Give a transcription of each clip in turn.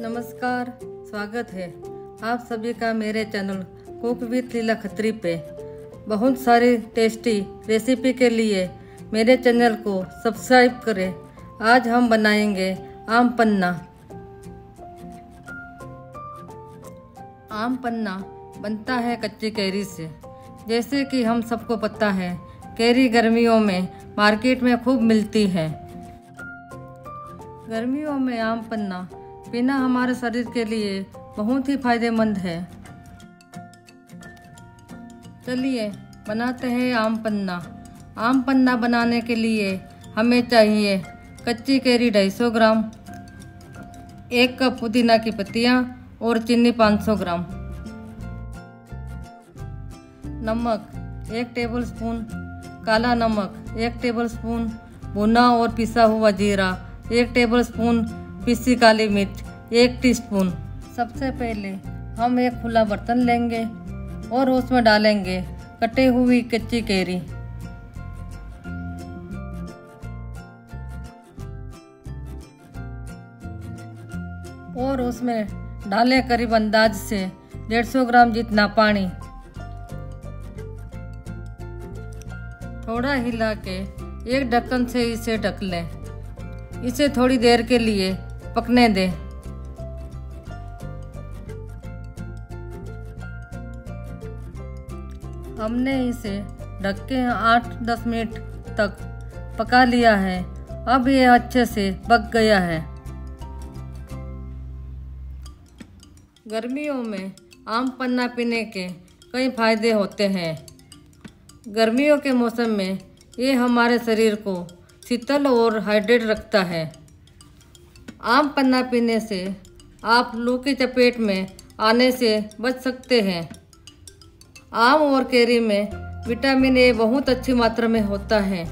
नमस्कार, स्वागत है आप सभी का मेरे channel cook with Leela Khatri पे बहुत सारी टेस्टी रेसिपी के लिए मेरे चैनल को सब्सक्राइब करें। आज हम बनाएँगे आम पन्ना। आम पन्ना बनता है कच्ची कैरी से। जैसे कि हम सबको पता है, कैरी गर्मियों में मार्केट में खूब मिलती है। गर्मियों में आम पन्ना पीना हमारे शरीर के लिए बहुत ही फ़ायदेमंद है। चलिए, बनाते हैं आम पन्ना। आम पन्ना बनाने के लिए हमें चाहिए कच्ची कैरी 250 ग्राम, एक कप पुदीना की पत्तियाँ और चीनी 500 ग्राम। नमक, एक टेबल स्पून काला नमक, एक टेबल स्पून भुना और पिसा हुआ जीरा, एक टेबल स्पून पीसी काली मिर्च एक टीस्पून। सबसे पहले हम एक खुला बर्तन लेंगे और उसमें डालेंगे कटे हुई कच्ची कैरी। और उसमें डालें करीब अंदाज से 150 ग्राम जितना पानी। थोड़ा हिला के एक ढक्कन से इसे ढक लें। इसे थोड़ी देर के लिए पकने दें। हमने इसे ढक के आठ दस मिनट तक पका लिया है। अब यह अच्छे से पक गया है। गर्मियों में आम पन्ना पीने के कई फ़ायदे होते हैं। गर्मियों के मौसम में ये हमारे शरीर को शीतल और हाइड्रेट रखता है। आम पन्ना पीने से आप लू की चपेट में आने से बच सकते हैं। आम और केरी में विटामिन ए बहुत अच्छी मात्रा में होता है।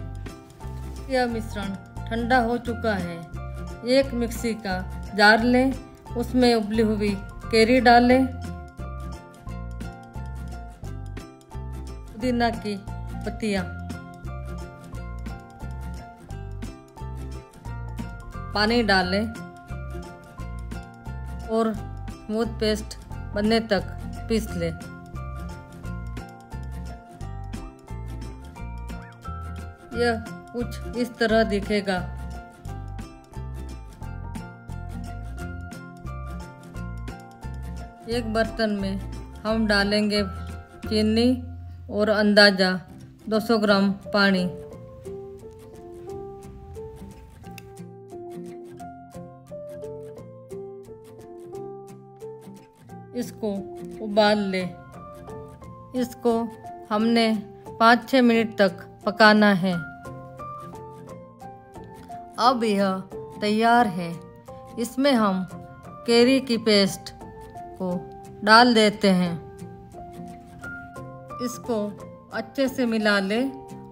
यह मिश्रण ठंडा हो चुका है। एक मिक्सी का जार लें, उसमें उबली हुई केरी डालें। पुदीना की पत्तियाँ पानी डालें और स्मूथ पेस्ट बनने तक पीस लें। यह कुछ इस तरह दिखेगा। एक बर्तन में हम डालेंगे चीनी और अंदाज़ा 200 ग्राम पानी। इसको उबाल ले। इसको हमने पाँच छः मिनट तक पकाना है। अब यह तैयार है। इसमें हम केरी की पेस्ट को डाल देते हैं। इसको अच्छे से मिला ले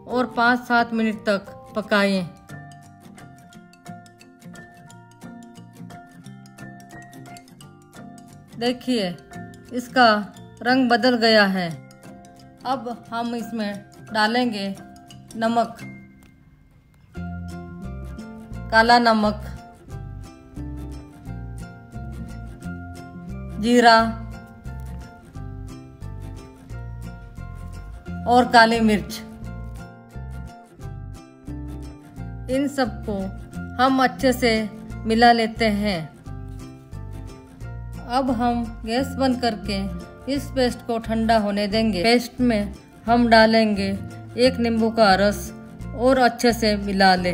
और पाँच सात मिनट तक पकाएँ। देखिए, इसका रंग बदल गया है। अब हम इसमें डालेंगे नमक, काला नमक, जीरा, और काली मिर्च। इन सबको हम अच्छे से मिला लेते हैं। अब हम गैस बंद करके इस पेस्ट को ठंडा होने देंगे। पेस्ट में हम डालेंगे एक नींबू का रस और अच्छे से मिला ले।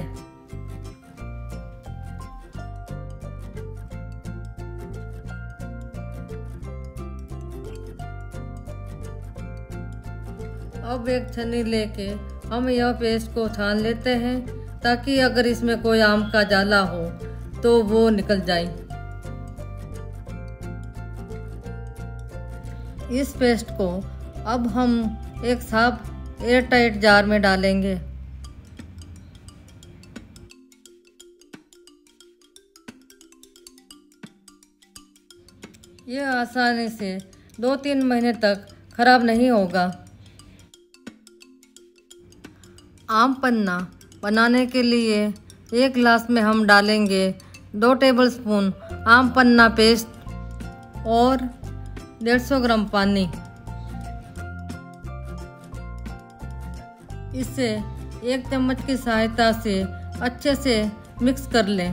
अब एक छन्नी लेके हम यह पेस्ट को छान लेते हैं ताकि अगर इसमें कोई आम का जाला हो तो वो निकल जाए। इस पेस्ट को अब हम एक साफ़ एयर टाइट जार में डालेंगे। यह आसानी से दो तीन महीने तक खराब नहीं होगा। आम पन्ना बनाने के लिए एक गिलास में हम डालेंगे दो टेबलस्पून आम पन्ना पेस्ट और 150 ग्राम पानी। इसे एक चम्मच की सहायता से अच्छे से मिक्स कर लें।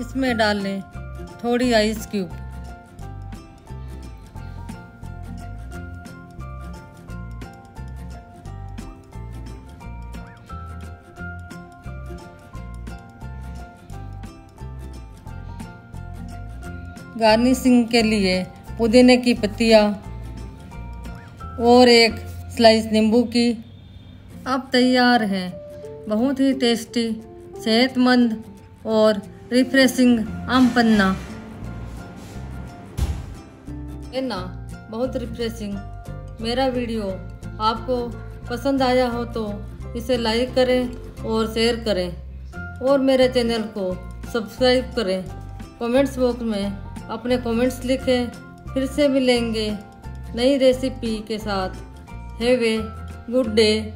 इसमें डालें थोड़ी आइस क्यूब। गार्निशिंग के लिए पुदीने की पत्तियाँ और एक स्लाइस नींबू की। अब तैयार है। बहुत ही टेस्टी, सेहतमंद और रिफ्रेशिंग आम पन्ना। है ना, बहुत रिफ्रेशिंग। मेरा वीडियो आपको पसंद आया हो तो इसे लाइक करें और शेयर करें। और मेरे चैनल को सब्सक्राइब करें। कमेंट्स बॉक्स में अपने कमेंट्स लिखें फिर से मिलेंगे नई रेसिपी के साथ। Have a good day